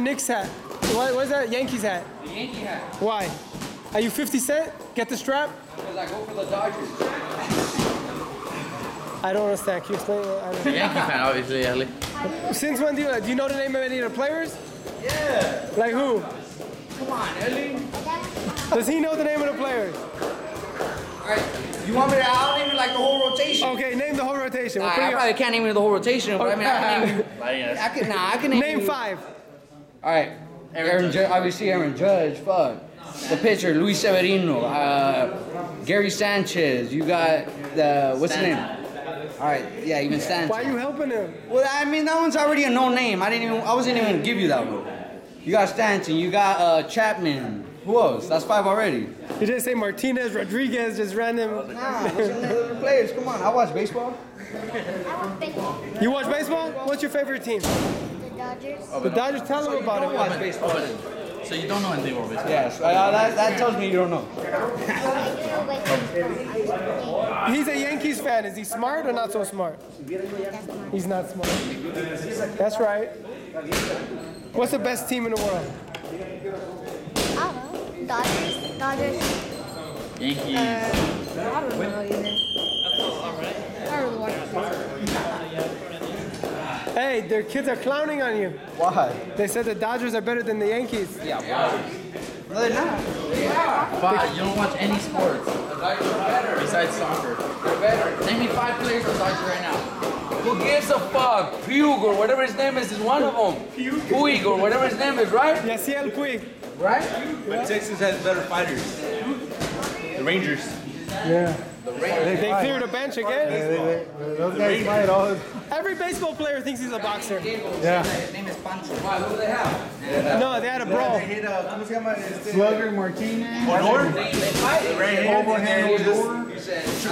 Knicks hat. What, what is that? Yankees hat. The Yankee hat. Why? Are you 50 Cent? Get the strap? Because I go for the Dodgers. I don't understand. Can you explain? I don't- Yankee fan, obviously, Ali. Since when do you, do you know the name of any of the players? Yeah. Like who? Come on, Elie. Does he know the name of the players? All right. You want me to out even like the whole rotation? Okay, name the whole rotation. We'll I, I probably can't name the whole rotation, but I mean, I can name. I can, nah, I can name. Name five. All right. Aaron, Judge, obviously Aaron Judge. Fuck. The pitcher, Luis Severino. Uh, Gary Sanchez. You got the what's his name? All right. Yeah, even Sanchez. Why are you helping him? Well, I mean that one's already a known name. I didn't even. I wasn't even gonna give you that one. You got Stanton. You got uh, Chapman. Who else? That's five already. You didn't say Martinez, Rodriguez, just random. Nah, those are the players. Come on, I watch baseball. I watch baseball. You watch baseball? What's your favorite team? The Dodgers. The Dodgers. Tell them about it. watch baseball. So you don't know anything about baseball? Yes, uh, that, that tells me you don't know. He's a Yankees fan. Is he smart or not so smart? He's not smart. That's right. What's the best team in the world? I don't know. Dodgers. Dodgers. Yankees. I don't know either. I don't really watch Hey, their kids are clowning on you. Why? They said the Dodgers are better than the Yankees. Yeah, why? No, they're not. Five. You don't watch any sports The Dodgers are better. besides soccer. They're better. Name me five players on Dodgers right now. Who gives a fuck? Pug or whatever his name is is one of them. Puig or whatever his name is, right? Yasiel Puig. Right? But Texas has better fighters. The Rangers. Yeah. They, they cleared a bench again. Those guys fight all. Every baseball player thinks he's a boxer. Yeah. His name is Pancho. Why? Who do they have? No, they had a brawl. hit ¿cómo se llama? Slugger Martinez. Honor? They, they fight. Overhand Odor.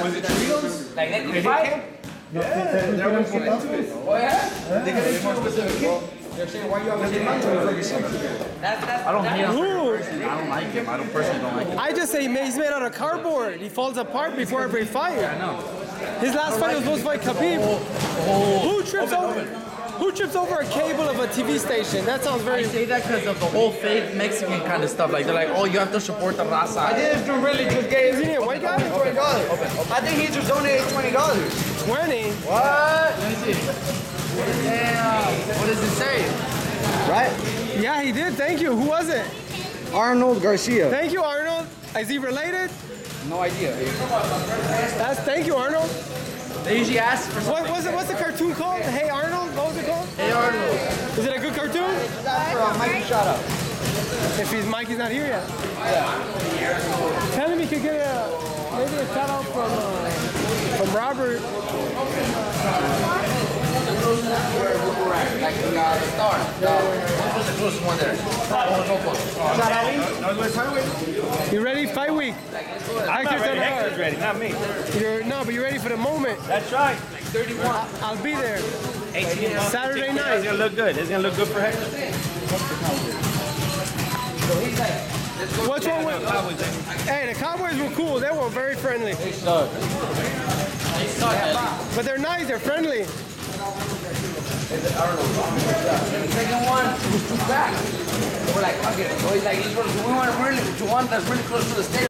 Was it trios? Like they fight. No, se- se pusieron putazos. Oh yeah? They gotta more specific. They're saying why you always get Pancho? That's that's. I don't hate him. I don't like him. I don't personally don't like him. I just say he ma- he's made out of cardboard. He falls apart before every fight. I know. His last fight was supposed to fight Khabib. Oh, oh, oh. Who trips over? Who trips over a cable of a TV station? That sounds I very. say that because of the whole fake Mexican kind of stuff. Like they're like, oh, you have to support the raza. This dude really just gave Isn't he a white guy? twenty dollars. I think he just donated twenty dollars. Twenty. What? Let me see. Damn. What does it say? Right? Yeah, he did. Thank you. Who was it? Arnold Garcia. Thank you, Arnold. Is he related? No idea. That's thank you, Arnold. They usually ask for What was it? What's the cartoon called? Hey Arnold. What was it called? Hey Arnold. Is it a good cartoon? For a Mikey shout out. If he's Mikey's not here yet. Tell him he could get a maybe a shout out from uh, from Robert. Like the uh, star. What was the closest one there? Oh, You ready? Fight week. I Not ready. Hector's ready, not me. You're, no, but you're ready for the moment. That's right. I- I'll be there. 18 months. Saturday It's gonna look good. It's gonna look good for Hector. What's wrong with? Hey, the Cowboys were cool. They were very friendly. They suck. But they're nice. They're friendly. Second one was too back. We're like, fuck it. So he's like, we want really to one that's really close to the stadium.